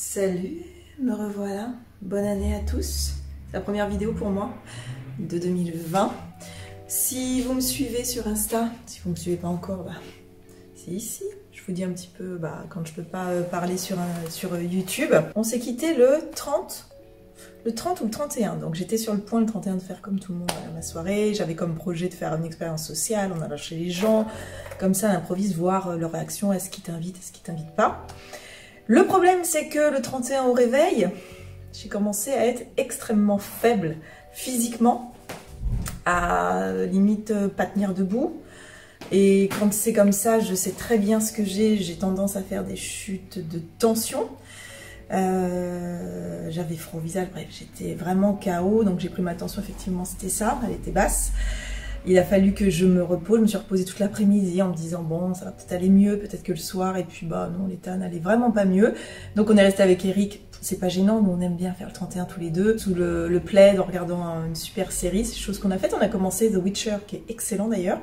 Salut, me revoilà. Bonne année à tous. La première vidéo pour moi de 2020. Si vous me suivez sur Insta, si vous ne me suivez pas encore, bah, c'est ici. Je vous dis un petit peu bah, quand je peux pas euh, parler sur, sur YouTube. On s'est quitté le 30 le 30 ou le 31. Donc j'étais sur le point le 31 de faire comme tout le monde à ma soirée. J'avais comme projet de faire une expérience sociale, on a lâché les gens. Comme ça, on improvise, voir euh, leur réaction, est-ce qu'ils t'invitent, est-ce qu'ils t'invitent pas? Le problème, c'est que le 31 au réveil, j'ai commencé à être extrêmement faible physiquement, à limite euh, pas tenir debout. Et quand c'est comme ça, je sais très bien ce que j'ai. J'ai tendance à faire des chutes de tension. Euh, j'avais froid au visage, bref, j'étais vraiment KO. Donc j'ai pris ma tension, effectivement, c'était ça, elle était basse. Il a fallu que je me repose, je me suis reposée toute l'après-midi en me disant bon ça va peut-être aller mieux, peut-être que le soir et puis bah non l'état n'allait vraiment pas mieux. Donc on est resté avec Eric, c'est pas gênant, nous on aime bien faire le 31 tous les deux, sous le, plaid en regardant une super série, c'est chose qu'on a fait. On a commencé The Witcher qui est excellent d'ailleurs.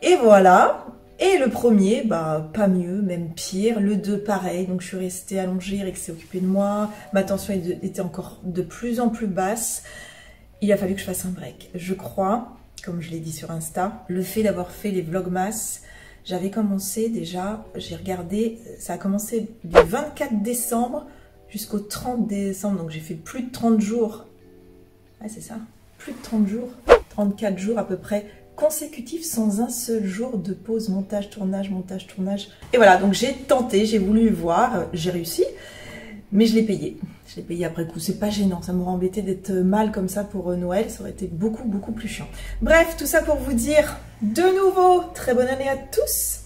Et voilà, et le premier, bah pas mieux, même pire. Le 2, pareil. Donc je suis restée allongée, Eric s'est occupé de moi. Ma tension était encore de plus en plus basse. Il a fallu que je fasse un break. Je crois comme je l'ai dit sur Insta. Le fait d'avoir fait les vlogmas, j'avais commencé déjà, j'ai regardé, ça a commencé du 24 décembre jusqu'au 30 décembre, donc j'ai fait plus de 30 jours. Ouais, c'est ça, plus de 30 jours, 34 jours à peu près consécutifs sans un seul jour de pause, montage, tournage, montage, tournage. Et voilà, donc j'ai tenté, j'ai voulu voir, j'ai réussi, mais je l'ai payé. Je l'ai payé après coup. C'est pas gênant. Ça m'aurait embêté d'être mal comme ça pour euh, Noël. Ça aurait été beaucoup, beaucoup plus chiant. Bref, tout ça pour vous dire de nouveau, très bonne année à tous.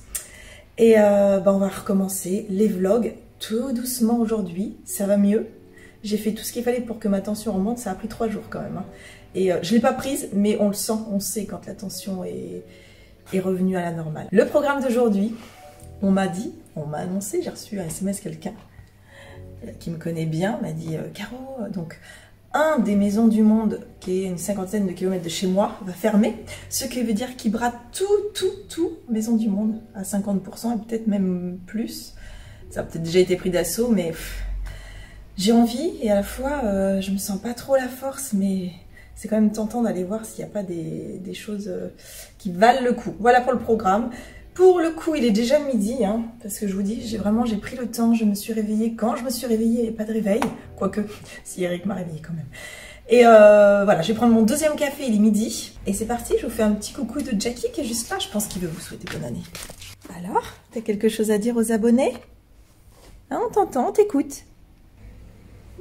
Et euh, bah, on va recommencer les vlogs tout doucement aujourd'hui. Ça va mieux. J'ai fait tout ce qu'il fallait pour que ma tension remonte. Ça a pris trois jours quand même. Hein. Et euh, je ne l'ai pas prise, mais on le sent. On sait quand la tension est, est revenue à la normale. Le programme d'aujourd'hui, on m'a dit, on m'a annoncé, j'ai reçu un SMS quelqu'un qui me connaît bien, m'a dit euh, Caro, donc un des maisons du monde, qui est une cinquantaine de kilomètres de chez moi, va fermer. Ce qui veut dire qu'il brade tout, tout, tout maison du monde à 50% et peut-être même plus. Ça a peut-être déjà été pris d'assaut, mais j'ai envie et à la fois euh, je me sens pas trop la force, mais c'est quand même tentant d'aller voir s'il n'y a pas des, des choses euh, qui valent le coup. Voilà pour le programme. Pour le coup, il est déjà midi, hein, parce que je vous dis, j'ai vraiment j'ai pris le temps, je me suis réveillée quand je me suis réveillée et pas de réveil, quoique si Eric m'a réveillée quand même. Et euh, voilà, je vais prendre mon deuxième café, il est midi. Et c'est parti, je vous fais un petit coucou de Jackie qui est juste là, je pense qu'il veut vous souhaiter bonne année. Alors, t'as quelque chose à dire aux abonnés? Hein, On t'entend, on t'écoute.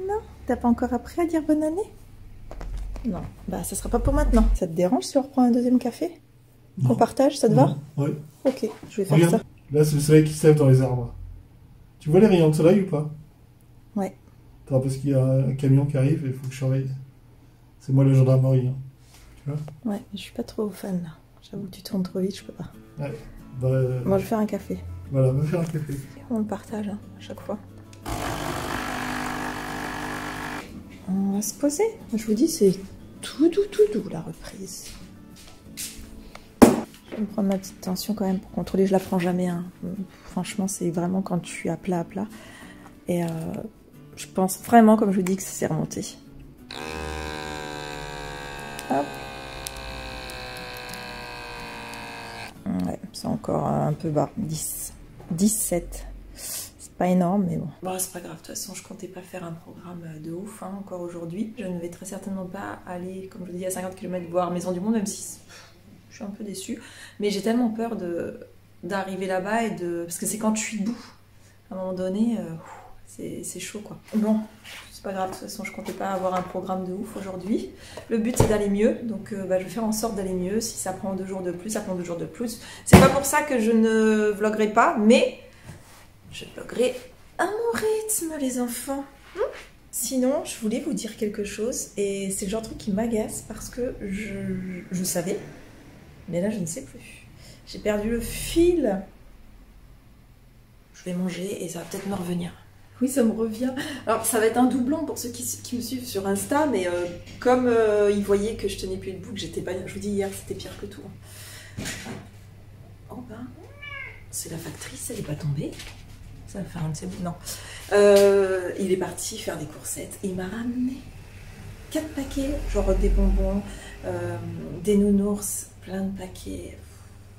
Non, t'as pas encore appris à dire bonne année? Non, bah ça sera pas pour maintenant. Ça te dérange si on reprend un deuxième café? Qu'on partage, ça te va? Oui. Ok, je vais faire Regarde, ça. là c'est le soleil qui se lève dans les arbres. Tu vois les rayons de soleil ou pas? Ouais. Attends, parce qu'il y a un camion qui arrive et il faut que je surveille. C'est moi le gendarmerie. Hein. Tu vois? Ouais, je suis pas trop fan là. J'avoue que tu tournes trop vite, je peux pas. Ouais. Bah, euh, Moi, je vais faire un café. Voilà, va faire un café. On le partage hein, à chaque fois. On va se poser. Je vous dis, c'est tout doux, tout doux la reprise. Prendre ma petite tension quand même pour contrôler. Je la prends jamais. hein. Franchement, c'est vraiment quand je suis à plat, à plat. Et euh, je pense vraiment, comme je vous dis, que ça s'est remonté. Hop. Ouais, c'est encore un peu bas. 10. 17. C'est pas énorme, mais bon. Bon, c'est pas grave. De toute façon, je comptais pas faire un programme de ouf hein, encore aujourd'hui. Je ne vais très certainement pas aller, comme je vous dis, à 50 km voir Maison du Monde, même si suis un peu déçue. Mais j'ai tellement peur de d'arriver là-bas et de. Parce que c'est quand je suis debout. À un moment donné, euh, c'est chaud quoi. Bon, c'est pas grave, de toute façon, je comptais pas avoir un programme de ouf aujourd'hui. Le but c'est d'aller mieux, donc euh, bah, je vais faire en sorte d'aller mieux. Si ça prend deux jours de plus, ça prend deux jours de plus. C'est pas pour ça que je ne vloguerai pas, mais je vloguerai à mon rythme, les enfants. Sinon, je voulais vous dire quelque chose, et c'est le genre de truc qui m'agace parce que je, je savais, mais là je ne sais plus. J'ai perdu le fil. Je vais manger et ça va peut-être me revenir. Oui, ça me revient. Alors, ça va être un doublon pour ceux qui, me suivent sur Insta, mais euh, comme euh, ils voyaient que je tenais plus debout, que j'étais pas. Je vous dis hier, c'était pire que tout. Oh ben, c'est la factrice, elle est pas tombée. Ça va faire un petit bout. Non. Euh, il est parti faire des coursettes et il m'a ramené quatre paquets, genre des bonbons, des nounours, plein de paquets.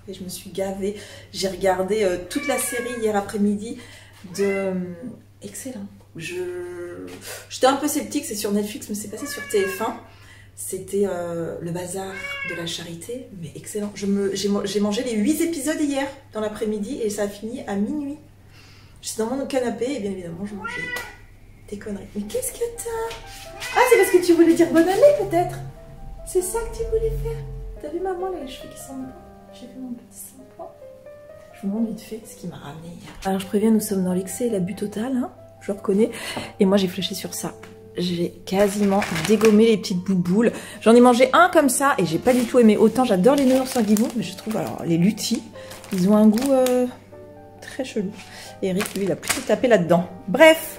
Et je me suis gavée. J'ai regardé euh, toute la série hier après-midi de. euh, excellent. Je j'étais un peu sceptique, c'est sur Netflix, mais c'est passé sur TF1. C'était euh, le bazar de la charité, mais excellent. J'ai mangé les 8 épisodes hier dans l'après-midi et ça a fini à minuit. J'étais dans mon canapé et bien évidemment je mangeais des conneries. Mais qu'est-ce que t'as? Ah, c'est parce que tu voulais dire bonne année peut-être C'est ça que tu voulais faire? T'as vu maman les cheveux qui sont blancs J'ai fait mon petit shampoing. Je vous montre vite fait ce qui m'a ramené. Alors je préviens, nous sommes dans l'excès et l'abus total, hein je reconnais. Et moi j'ai fléché sur ça. J'ai quasiment dégommé les petites bouboules. J'en ai mangé un comme ça et j'ai pas du tout aimé. Autant j'adore les nounours en guimauve, mais je trouve alors les lutis, ils ont un goût euh, très chelou. Et Eric, lui, il a plutôt tapé là-dedans. Bref,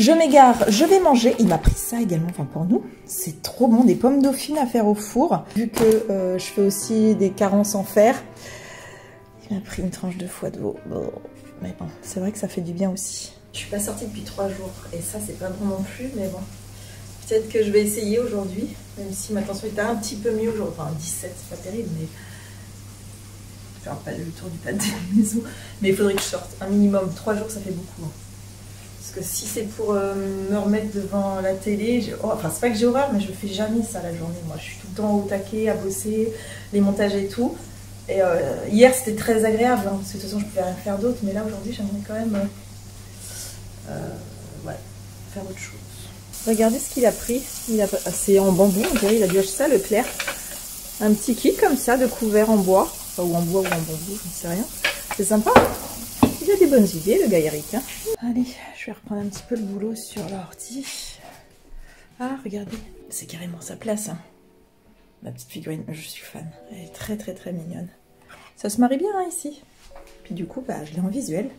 je m'égare, je vais manger. Il m'a pris ça également, enfin pour nous. C'est trop bon, des pommes dauphines à faire au four. Vu que euh, je fais aussi des carences en fer, il m'a pris une tranche de foie de veau. Mais bon, c'est vrai que ça fait du bien aussi. Je suis pas sortie depuis trois jours et ça c'est pas bon non plus, mais bon. Peut-être que je vais essayer aujourd'hui, même si ma tension était un petit peu mieux aujourd'hui. Enfin 17, c'est pas terrible, mais faire pas le tour du pâté de. Mais il faudrait que je sorte. Un minimum, trois jours ça fait beaucoup. hein. Parce que si c'est pour euh, me remettre devant la télé, enfin c'est pas que j'ai horreur, mais je fais jamais ça la journée. Moi je suis tout le temps au taquet à bosser, les montages et tout. Et euh, hier c'était très agréable, hein, parce que de toute façon je pouvais rien faire d'autre, mais là aujourd'hui j'aimerais quand même euh, faire autre chose. Regardez ce qu'il a pris. Ah, C'est en bambou, on dirait, il a dû acheter ça, Leclerc. Un petit kit comme ça de couvert en bois. Enfin, ou en bois ou en bambou, je ne sais rien. C'est sympa. Des bonnes idées, le gars Eric. hein. Allez, je vais reprendre un petit peu le boulot sur l'ordi. Ah, regardez. C'est carrément sa place. hein. Ma petite figurine, je suis fan. Elle est très très très mignonne. Ça se marie bien hein, ici. Puis du coup, bah, je l'ai en visuel.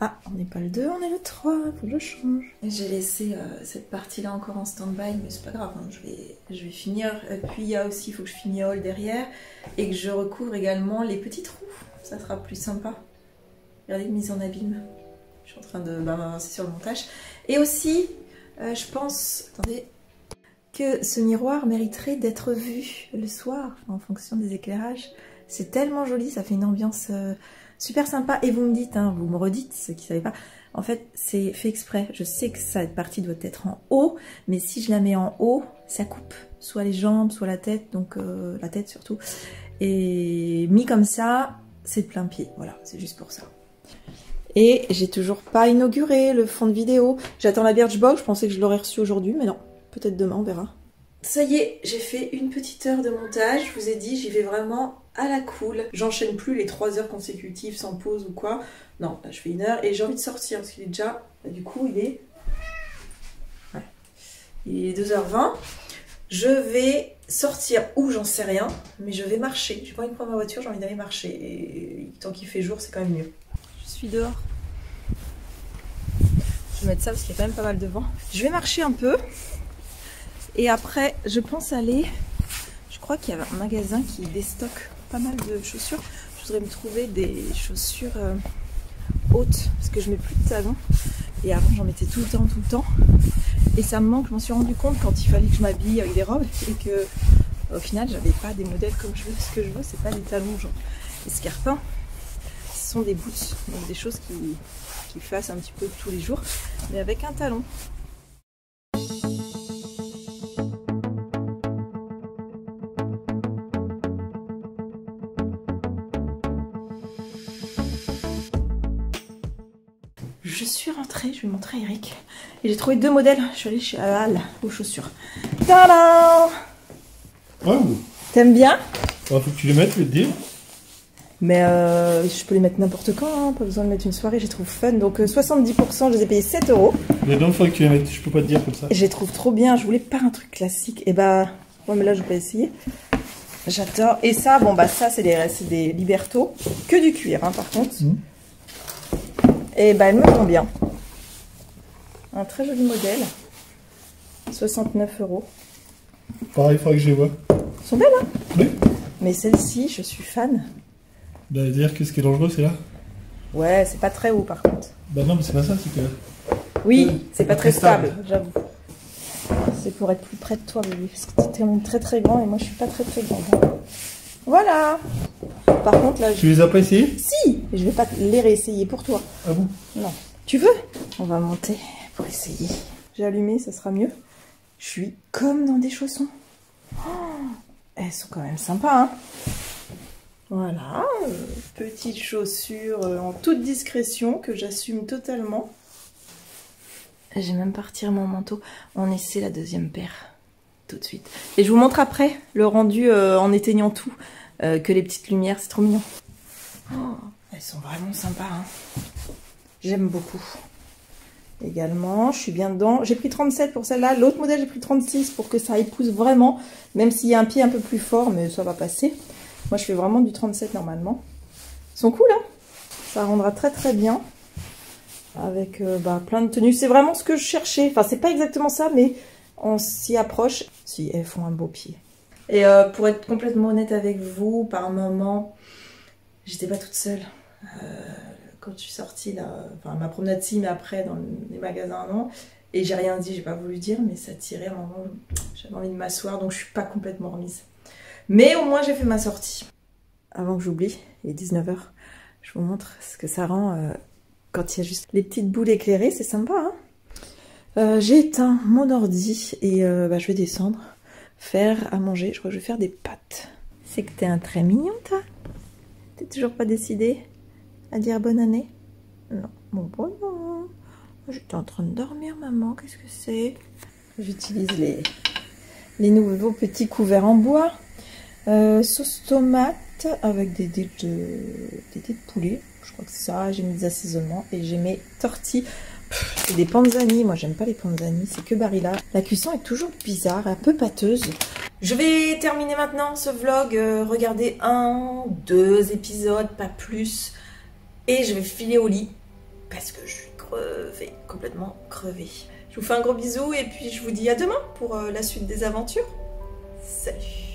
Ah, on n'est pas le 2, on est le 3, faut que je change. J'ai laissé euh, cette partie-là encore en stand-by, mais c'est pas grave, hein, je, vais, je vais finir. Et puis il y a aussi, il faut que je fignole derrière et que je recouvre également les petits trous. Ça sera plus sympa. Regardez, mise en abîme. Je suis en train de bah, m'avancer sur le montage. Et aussi, euh, je pense, attendez, que ce miroir mériterait d'être vu le soir en fonction des éclairages. C'est tellement joli, ça fait une ambiance euh, super sympa. Et vous me dites, hein, vous me redites, ceux qui ne savaient pas, en fait, c'est fait exprès. Je sais que cette partie doit être en haut, mais si je la mets en haut, ça coupe soit les jambes, soit la tête, donc euh, la tête surtout. Et mis comme ça, c'est de plein pied. Voilà, c'est juste pour ça. Et j'ai toujours pas inauguré le fond de vidéo. J'attends la Birchbox, je pensais que je l'aurais reçu aujourd'hui, mais non. Peut-être demain, on verra. Ça y est, j'ai fait une petite heure de montage. Je vous ai dit, j'y vais vraiment à la cool. J'enchaîne plus les 3 heures consécutives sans pause ou quoi. Non, là je fais une heure et j'ai envie de sortir parce qu'il est déjà. du coup, il est. Ouais. Il est 2h20. Je vais sortir où j'en sais rien, mais je vais marcher. J'ai pas envie de prendre ma voiture, j'ai envie d'aller marcher. Et tant qu'il fait jour, c'est quand même mieux. Suis dehors. Je vais mettre ça parce qu'il y a quand même pas mal de vent. Je vais marcher un peu. Et après, je pense aller. Je crois qu'il y a un magasin qui déstocke pas mal de chaussures. Je voudrais me trouver des chaussures euh, hautes parce que je mets plus de talons. Et avant, j'en mettais tout le temps, tout le temps. Et ça me manque. Je m'en suis rendu compte quand il fallait que je m'habille avec des robes et que au final, j'avais pas des modèles comme je veux. Ce que je veux, c'est pas des talons, genre escarpins. Ce sont des boots, donc des choses qui, qui fassent un petit peu tous les jours, mais avec un talon. Je suis rentrée, je vais montrer à Eric. Et j'ai trouvé deux modèles. Je suis allée chez Al aux chaussures. Tadam Ouais, T'aimes bien faut que tu les mettes, je vais te dire. Mais euh, je peux les mettre n'importe quand, hein, pas besoin de mettre une soirée, je les trouve fun. Donc euh, 70%, je les ai payés 7 euros. Dents, il faudrait que tu les mettes, je peux pas te dire comme ça. Et je les trouve trop bien, je voulais pas un truc classique. Et bah, ouais, mais là je vais pas essayer. J'adore. Et ça, bon bah ça c'est des, des Liberto, que du cuir hein, par contre. Mhm. Et bah elles me vont bien. Un très joli modèle. 69 euros. Pareil, il faudrait que je les vois. Elles sont belles hein? Oui. Mais celle-ci, je suis fan. Bah, dire que ce qui est dangereux, c'est là. Ouais, c'est pas très haut par contre. Bah non, mais c'est pas ça, c'est que. Oui, c'est pas très stable, j'avoue. C'est pour être plus près de toi, bébé, parce que t'es tellement très très grand et moi je suis pas très très grande. Voilà. Par contre là, je... Tu les as pas essayés si, je vais pas les réessayer pour toi. Ah bon Non. Tu veux? On va monter pour essayer. J'ai allumé, ça sera mieux. Je suis comme dans des chaussons. Oh, elles sont quand même sympas, hein Voilà, petites chaussures euh, en toute discrétion que j'assume totalement. J'ai même pas retiré mon manteau. On essaie la deuxième paire tout de suite. Et je vous montre après le rendu euh, en éteignant tout, euh, que les petites lumières, c'est trop mignon. Oh, elles sont vraiment sympas. Hein. J'aime beaucoup. Également, je suis bien dedans. J'ai pris 37 pour celle-là. L'autre modèle, j'ai pris 36 pour que ça épouse vraiment. Même s'il y a un pied un peu plus fort, mais ça va passer. Moi, je fais vraiment du 37 normalement. Ils sont cool, hein Ça rendra très très bien. Avec euh, bah, plein de tenues. C'est vraiment ce que je cherchais. Enfin, c'est pas exactement ça, mais on s'y approche. Si, elles font un beau pied. Et euh, pour être complètement honnête avec vous, par moment, j'étais pas toute seule. Euh, quand je suis sortie, enfin ma promenade si, mais après dans les magasins, non. Et j'ai rien dit, j'ai pas voulu dire, mais ça tirait un moment. J'avais envie de m'asseoir, donc je suis pas complètement remise. Mais au moins j'ai fait ma sortie. Avant que j'oublie, il est 19h, je vous montre ce que ça rend euh, quand il y a juste les petites boules éclairées, c'est sympa. Hein? Euh, j'ai éteint mon ordi et euh, bah, je vais descendre faire à manger. Je crois que je vais faire des pâtes. C'est que t'es un très mignon, toi. T'es toujours pas décidé à dire bonne année? Non. Bon, bon, non. J'étais en train de dormir, maman. Qu'est-ce que c'est? J'utilise les, les nouveaux petits couverts en bois. Euh, sauce tomate avec des dés de, des dés de poulet. Je crois que c'est ça. J'ai mis des assaisonnements et j'ai mes tortilles. Et des panzani, moi j'aime pas les panzani, c'est que Barilla. La cuisson est toujours bizarre, un peu pâteuse. Je vais terminer maintenant ce vlog, euh, regarder un, deux épisodes, pas plus. Et je vais filer au lit, parce que je suis crevée, complètement crevée. Je vous fais un gros bisou et puis je vous dis à demain pour euh, la suite des aventures. Salut